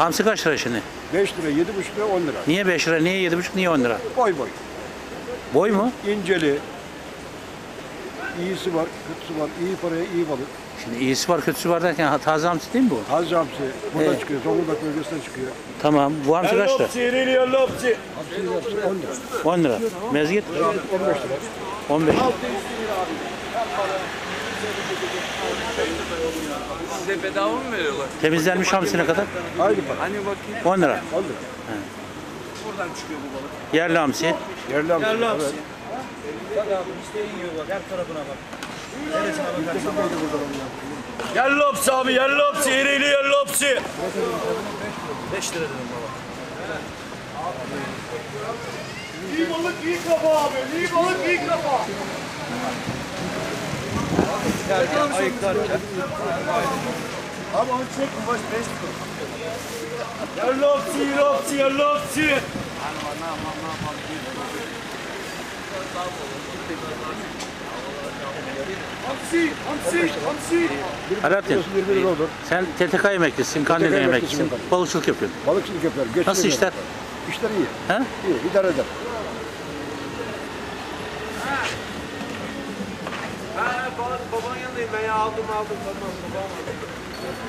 Hamsi kaç lira şimdi? 5 lira, 7,5 lira, 10 lira. Niye 5 lira, niye 7,5, niye 10 lira? Boy boy. Boy mu? İnceli. İyisi var, kötüsü var. İyi paraya iyi balık. Şimdi iyisi var, kötüsü var derken ha, taze hamsi değil mi bu? Taze hamsi. Burada Evet. çıkıyor. Zonguldak bölgesinde çıkıyor. Tamam. Bu hamsi kaç lira? Hamsi hamsi 10 lira. 10 lira. Mezgit? 15 lira. 15 lira. Size bedava mı veriyorlar? Temizlenmiş hamsi ne kadar? Aynı para. Hani bakayım. 10 lira. 10 lira. Buradan çıkıyor bu balık. Yerli hamsi. Yerli hamsi. Yerli hamsi. Bak abi işte yiyor bak. Her tarafına bak. Neresine bakarsan. Ya. Yerli hapsi abi, yerli hapsi, irili yerli hapsi. 5 lira dedim baba. İyi balık, iyi kafa abi, iyi balık, iyi kafa. Ayıklarken. Abi onu çek, bu baş 5 lira. Yerli hapsi, yerli hapsi, yerli hapsi. Hamsi, hamsi, hamsi. Alaaddin, Kilosu 20 lira olur. sen TTK emeklisin, Kandil TTK emeklisin, balıkçılık yapıyorsun. Balıkçılık yapıyor. Geçiyor Nasıl işler? İşler iyi. He? İyi. idare eder. Babanın yanındayım ben ya aldım aldım tamam babam aldım.